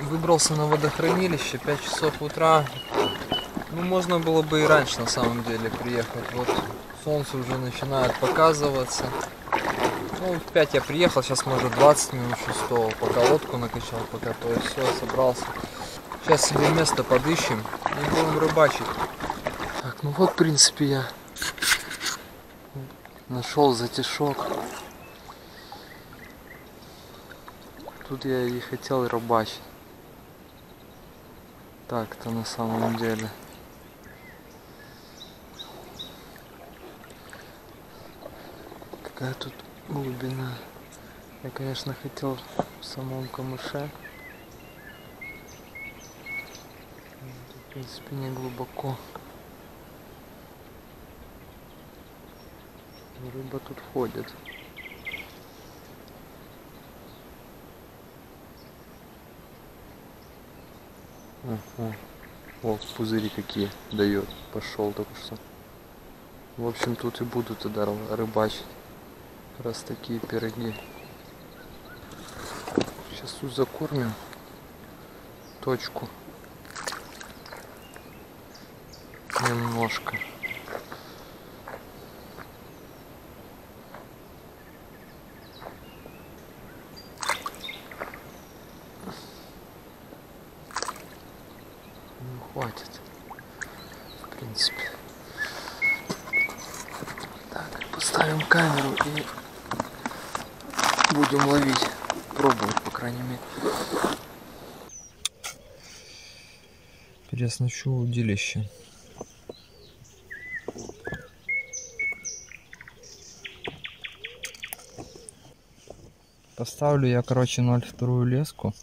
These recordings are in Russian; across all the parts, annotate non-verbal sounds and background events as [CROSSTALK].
выбрался на водохранилище 5 часов утра. Ну, можно было бы и раньше на самом деле приехать. Вот солнце уже начинает показываться. Ну, в 5 я приехал, сейчас может 20 минут шестого. Пока лодку накачал, пока то и все, собрался. Сейчас себе место подыщем и будем рыбачить. Так, ну вот, в принципе, я нашел затишок. Тут я и хотел рыбачить. Так-то на самом деле. Какая тут глубина. Я, конечно, хотел в самом камыше. В принципе, не глубоко. Рыба тут ходит. Ага. О, пузыри какие дает. Пошел только что. В общем, тут и буду тогда рыбачить. Раз такие пироги. Сейчас тут закормим точку. Немножко. Хватит. В принципе. Так, поставим камеру и будем ловить. Пробовать, по крайней мере. Переоснащу удилище. Поставлю я, короче, 0,2 леску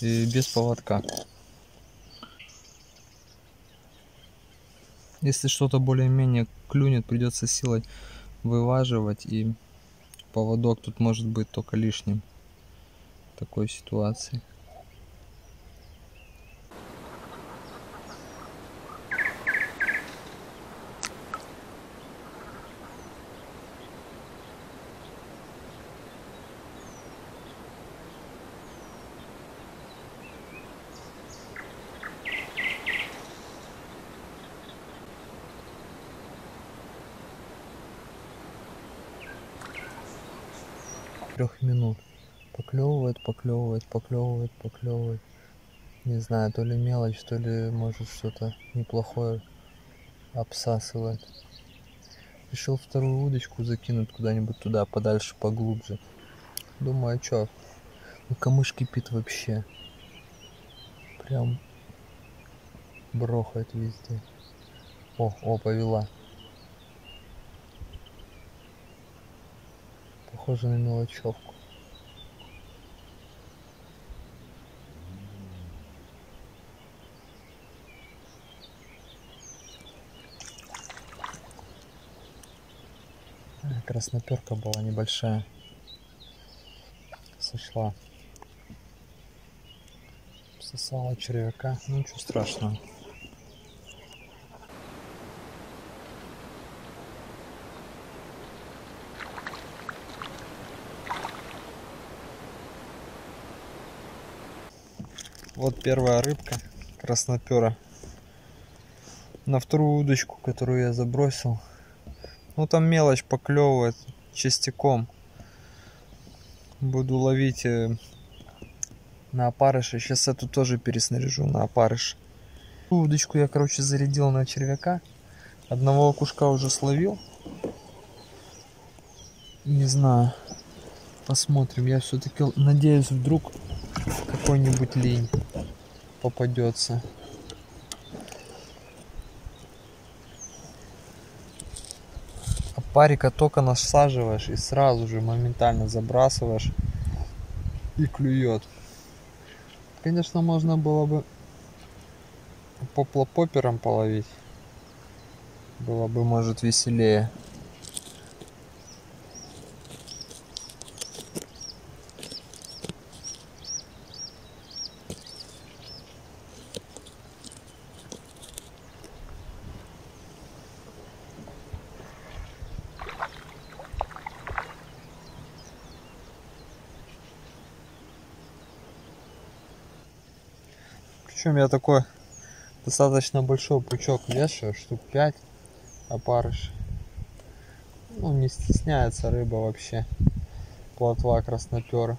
и без поводка. Если что-то более-менее клюнет, придется силой вываживать. И поводок тут может быть только лишним в такой ситуации. Трех минут. Поклевывает, поклевывает, поклевывает, поклевывает. Не знаю, то ли мелочь, то ли может что-то неплохое обсасывает. Решил вторую удочку закинуть куда-нибудь туда, подальше, поглубже. Думаю, а чё? Ну камыш кипит вообще. Прям брохает везде. О, о, повела. Похоже на мелочевку. Красноперка была небольшая. Сошла. Сосала червяка. Ну ничего страшного. Вот первая рыбка краснопера. На вторую удочку, которую я забросил. Ну там мелочь поклевывает частяком. Буду ловить э, на опарыше. Сейчас эту тоже переснаряжу на опарыш. Удочку я, короче, зарядил на червяка. Одного окушка уже словил. Не знаю. Посмотрим. Я все-таки надеюсь, вдруг какой-нибудь линь попадется. А парика только насаживаешь и сразу же моментально забрасываешь и клюет. Конечно, можно было бы поплопопером половить. Было бы, может, веселее. Причем я такой достаточно большой пучок вешаю, штук 5 опарыш. Ну, не стесняется рыба вообще. Плотва краснопера.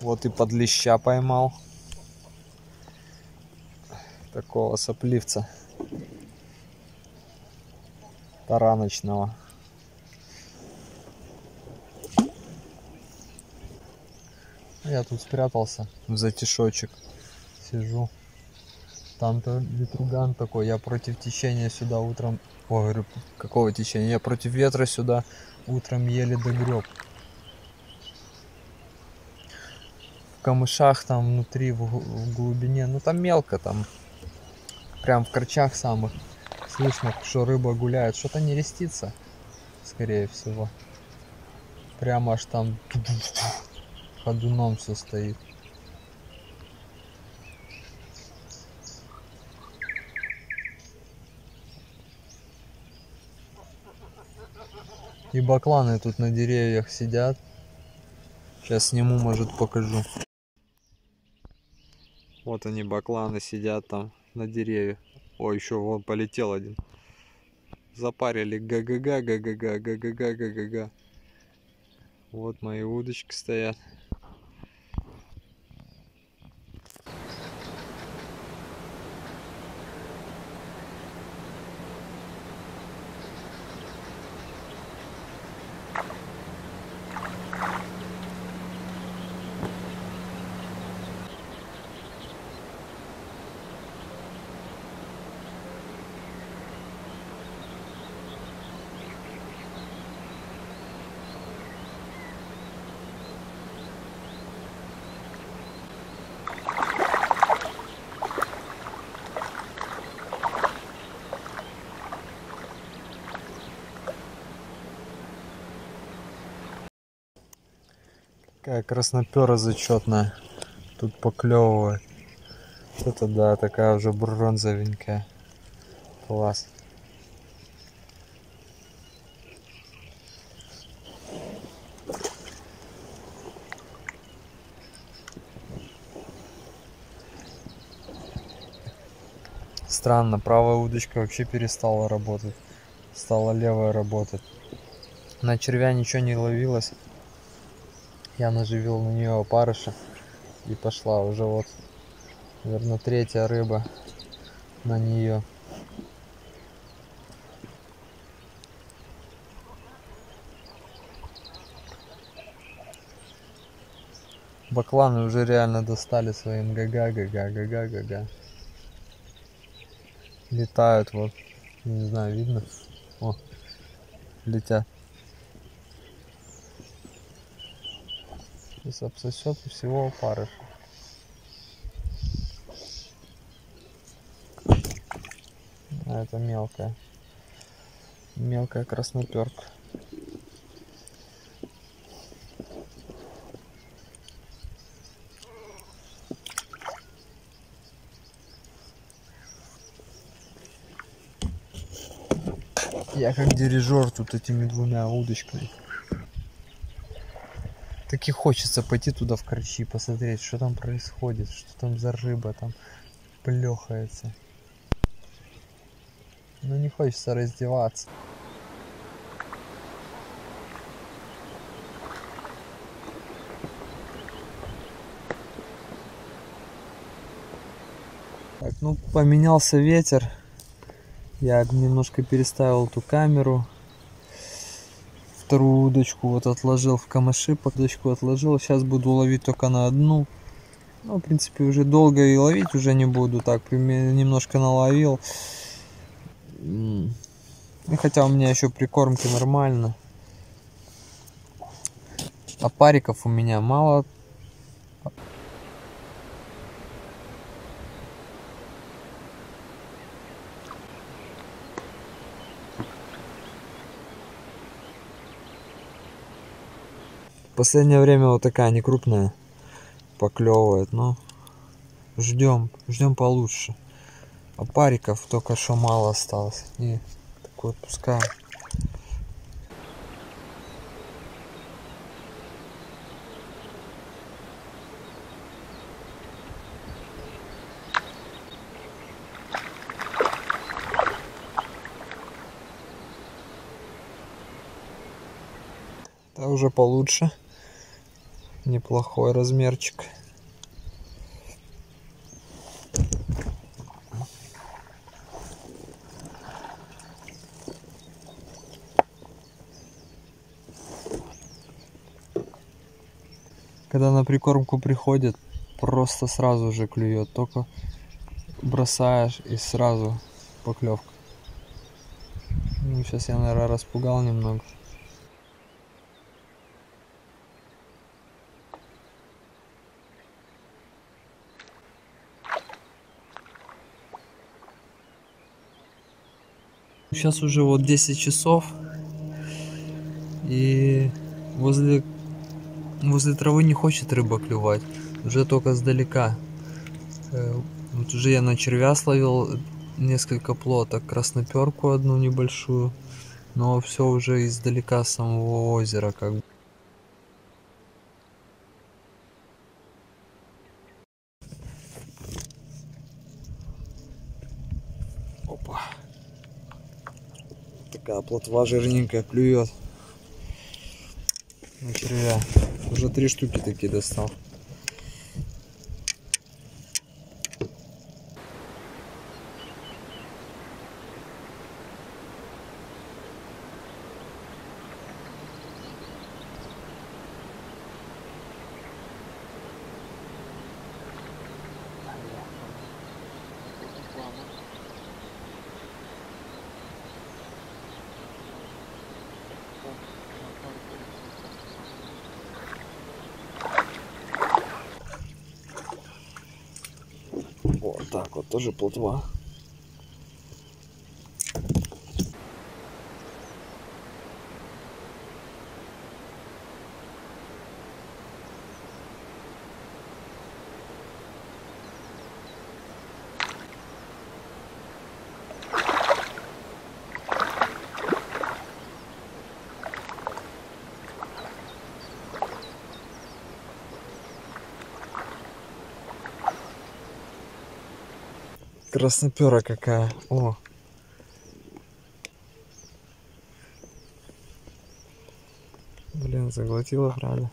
Вот и подлеща поймал. Такого сопливца. Тараночного. Я тут спрятался в затишочек. Сижу. Там-то ветруган такой. Я против течения сюда утром... Ой, говорю, какого течения? Я против ветра сюда утром еле догреб. Камышах там внутри, в, в глубине. Ну там мелко, там прям в корчах самых. Слышно, что рыба гуляет. Что-то не рестится, скорее всего. Прямо аж там ходуном все стоит. И бакланы тут на деревьях сидят. Сейчас сниму, может покажу. Вот они, бакланы, сидят там на деревьях. О, еще вон полетел один. Запарили га-га-га, га-га-га, га-га-га, га-га-га. Вот мои удочки стоят. Какая краснопера зачетная. Тут поклевывает. Это да, такая уже бронзовенькая. Класс. Странно, правая удочка вообще перестала работать. Стала левая работать. На червя ничего не ловилось я наживил на нее опарыша и пошла уже вот наверное третья рыба на нее. Бакланы уже реально достали своим гага гага гага гага летают вот не знаю видно? О летят Сейчас обсосет и всего опарыш. А это мелкая. Мелкая красноперка. Я как дирижер тут этими двумя удочками. Так и хочется пойти туда в корчи, посмотреть, что там происходит, что там за рыба там плехается. Но не хочется раздеваться. Так, ну поменялся ветер. Я немножко переставил эту камеру вторую удочку вот отложил в камыши, подочку отложил. Сейчас буду ловить только на одну. Ну, в принципе, уже долго и ловить уже не буду. Так, немножко наловил. Хотя у меня еще прикормки нормально. А париков у меня мало последнее время вот такая не крупная поклевывает, но ждем, ждем получше. А париков только что мало осталось. И такой отпускаем. Да уже получше неплохой размерчик. Когда на прикормку приходит, просто сразу же клюет. Только бросаешь и сразу поклевка. Ну, сейчас я, наверное, распугал немного. Сейчас уже вот 10 часов. И возле, возле травы не хочет рыба клювать. Уже только сдалека. Э, вот уже я на червя словил несколько плоток, красноперку одну небольшую. Но все уже издалека самого озера как бы. Такая плотва жирненькая клюет на червя. Уже три штуки такие достал. Вот так вот, тоже плотва. Краснопера какая. О. Блин, заглотила, правда.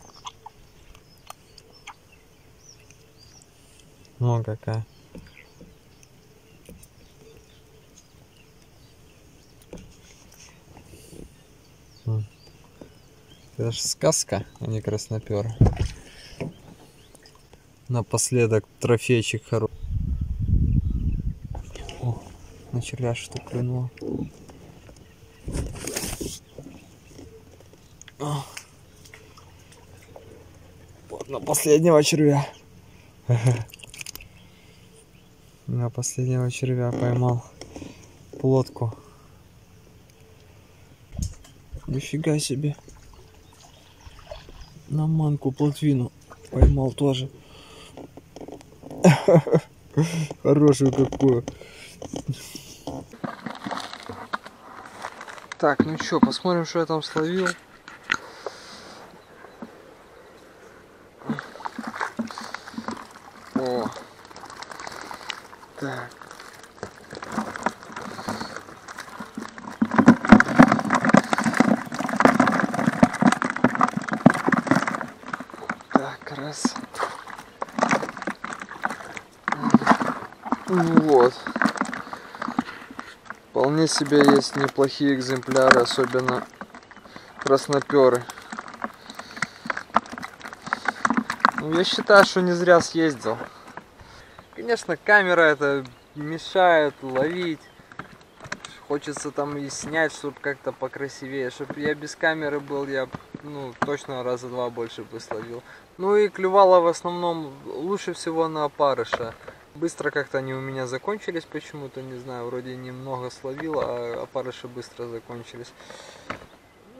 О, какая. Это же сказка, а не краснопер. Напоследок трофейчик хороший на червя что клюнуло. Вот на последнего червя. [LAUGHS] На последнего червя поймал плотку. Нифига себе. На манку плотвину поймал тоже. [LAUGHS] Хорошую какую. Так, ну что, посмотрим, что я там словил. О. Так. Так, раз. Ну вот. Вполне себе есть неплохие экземпляры, особенно красноперы. Ну, я считаю, что не зря съездил. Конечно, камера это мешает ловить. Хочется там и снять, чтобы как-то покрасивее. Чтобы я без камеры был, я ну, точно раза два больше бы словил. Ну и клювало в основном лучше всего на опарыша. Быстро как-то они у меня закончились почему-то, не знаю, вроде немного словил, а опарыши быстро закончились.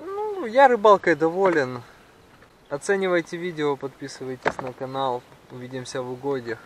Ну, я рыбалкой доволен. Оценивайте видео, подписывайтесь на канал. Увидимся в угодьях.